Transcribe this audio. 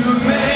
to make.